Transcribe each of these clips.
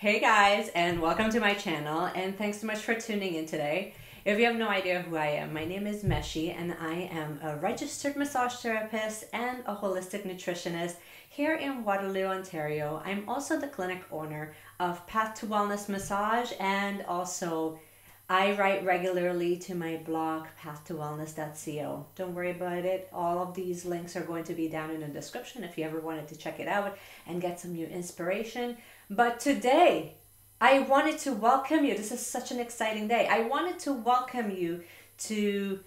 Hey guys, and welcome to my channel, and thanks so much for tuning in today. If you have no idea who I am, my name is Meshi, and I am a registered massage therapist and a holistic nutritionist here in Waterloo, Ontario. I'm also the clinic owner of Path to Wellness Massage, and also I write regularly to my blog, pathtowellness.co. Don't worry about it. All of these links are going to be down in the description if you ever wanted to check it out and get some new inspiration. But today, I wanted to welcome you. This is such an exciting day. I wanted to welcome you to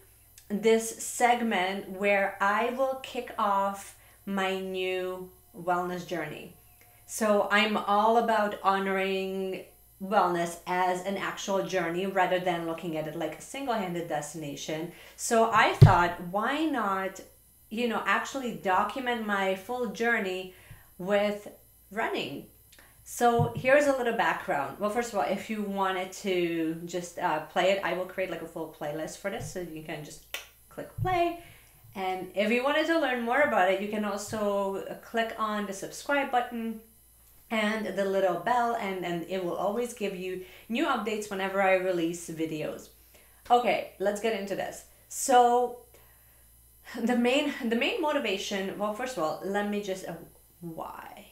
this segment where I will kick off my new wellness journey. So I'm all about honoring wellness as an actual journey rather than looking at it like a single-handed destination. So I thought, why not, you know, actually document my full journey with running so here's a little background. Well, first of all, if you wanted to just uh, play it, I will create like a full playlist for this, so you can just click play. And if you wanted to learn more about it, you can also click on the subscribe button and the little bell, and, and it will always give you new updates whenever I release videos. Okay, let's get into this. So the main the main motivation. Well, first of all, let me just uh, why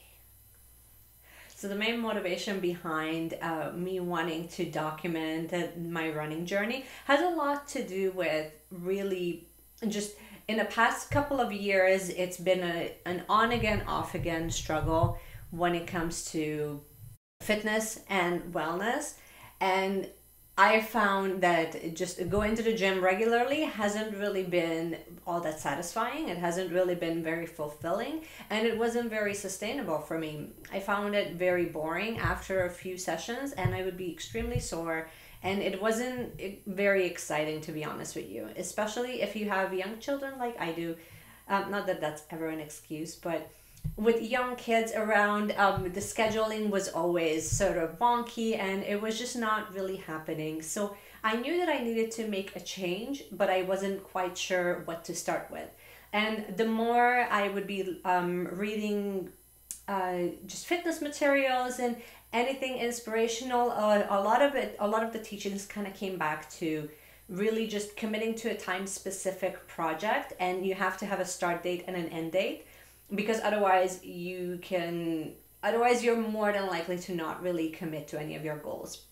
so the main motivation behind uh, me wanting to document my running journey has a lot to do with really just in the past couple of years, it's been a, an on again, off again struggle when it comes to fitness and wellness. And I found that just going to the gym regularly hasn't really been all that satisfying. It hasn't really been very fulfilling and it wasn't very sustainable for me. I found it very boring after a few sessions and I would be extremely sore and it wasn't very exciting to be honest with you, especially if you have young children like I do. Um, not that that's ever an excuse, but with young kids around, um, the scheduling was always sort of wonky and it was just not really happening. So I knew that I needed to make a change, but I wasn't quite sure what to start with. And the more I would be um, reading uh, just fitness materials and anything inspirational, uh, a lot of it, a lot of the teachings kind of came back to really just committing to a time specific project and you have to have a start date and an end date because otherwise you can otherwise you're more than likely to not really commit to any of your goals.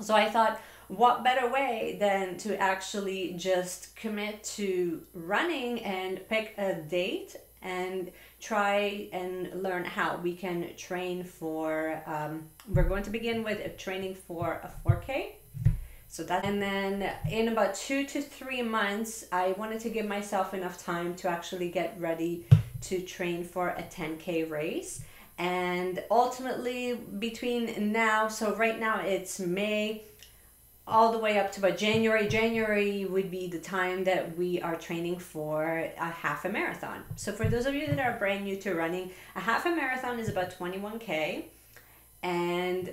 So i thought what better way than to actually just commit to running and pick a date and try and learn how? We can train for um, we're going to begin with a training for a 4k so that and then in about two to three months i wanted to give myself enough time to actually get ready to train for a 10k race. And ultimately between now so right now it's may all the way up to about january. January would be the time that we are training for a half a marathon. So for those of you that are brand new to running a half a marathon is about 21k and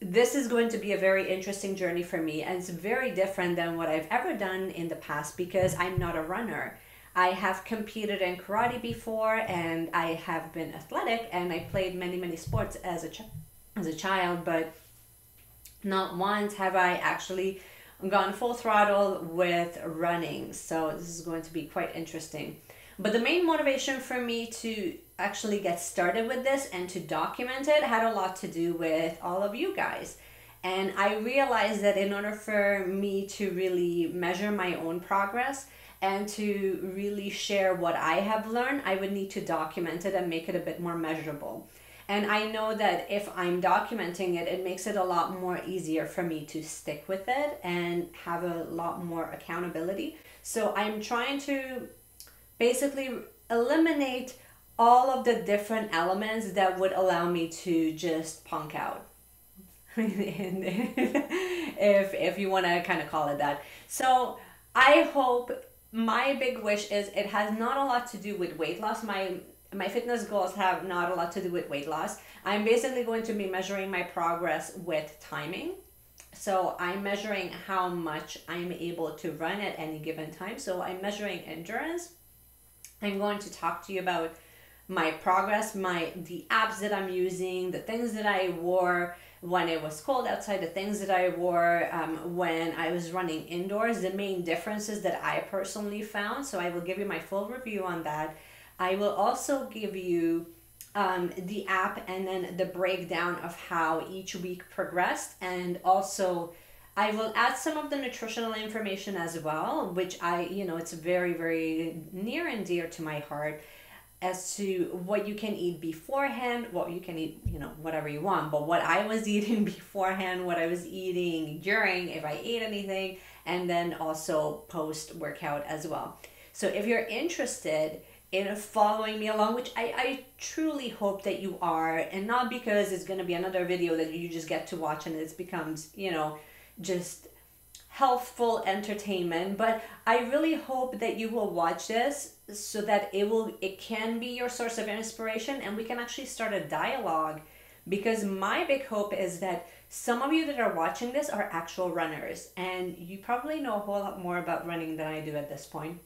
this is going to be a very interesting journey for me. And it's very different than what i've ever done in the past because i'm not a runner I have competed in karate before and I have been athletic and I played many, many sports as a, ch- as a child, but not once have I actually gone full throttle with running. So this is going to be quite interesting. But the main motivation for me to actually get started with this and to document it had a lot to do with all of you guys. And I realized that in order for me to really measure my own progress, and to really share what I have learned, I would need to document it and make it a bit more measurable. And I know that if I'm documenting it, it makes it a lot more easier for me to stick with it and have a lot more accountability. So I'm trying to basically eliminate all of the different elements that would allow me to just punk out. if if you want to kind of call it that. So I hope my big wish is it has not a lot to do with weight loss. My my fitness goals have not a lot to do with weight loss. I'm basically going to be measuring my progress with timing. So I'm measuring how much I'm able to run at any given time. So I'm measuring endurance. I'm going to talk to you about my progress, my the apps that I'm using, the things that I wore when it was cold outside, the things that I wore um, when I was running indoors, the main differences that I personally found. So I will give you my full review on that. I will also give you um, the app and then the breakdown of how each week progressed and also I will add some of the nutritional information as well, which I, you know, it's very, very near and dear to my heart as to what you can eat beforehand, what you can eat, you know, whatever you want, but what I was eating beforehand, what I was eating during, if I ate anything, and then also post workout as well. So if you're interested in following me along, which I, I truly hope that you are, and not because it's to be another video that you just get to watch and it becomes, you know, just healthful entertainment but i really hope that you will watch this so that it will it can be your source of inspiration and we can actually start a dialogue. Because my big hope is that some of you that are watching this are actual runners and you probably know a whole lot more about running than i do at this point.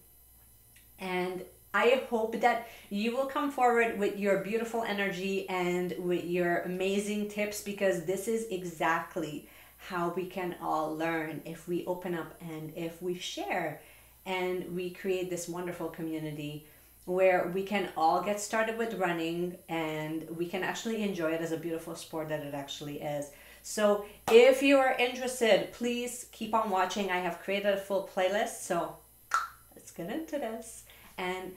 And I hope that you will come forward with your beautiful energy and with your amazing tips because this is exactly how we can all learn if we open up and if we share and we create this wonderful community where we can all get started with running and we can actually enjoy it as a beautiful sport that it actually is. So if you are interested, please keep on watching. I have created a full playlist, so let's get into this. And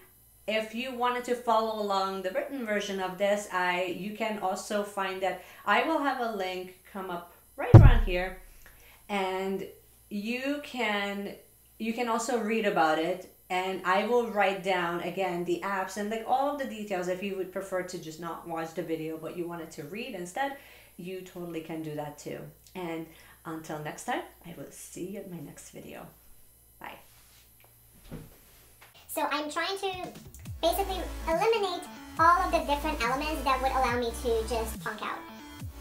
if you wanted to follow along the written version of this, I you can also find that I will have a link come up right around here and you can you can also read about it and I will write down again the apps and like all of the details if you would prefer to just not watch the video but you wanted to read instead you totally can do that too. And until next time I will see you in my next video. Bye. So I'm trying to basically eliminate all of the different elements that would allow me to just punk out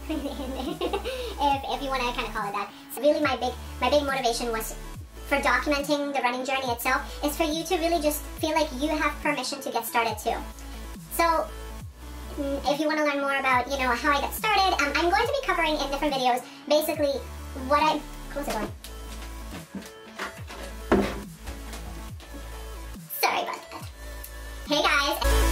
if, if you want to kind of call it that. So really my big, my big motivation was for documenting the running journey itself is for you to really just feel like you have permission to get started too. So mm, if you want to learn more about, you know, how I got started, um, I'm going to be covering in different videos basically what I, close the door. Sorry about that. Hey guys.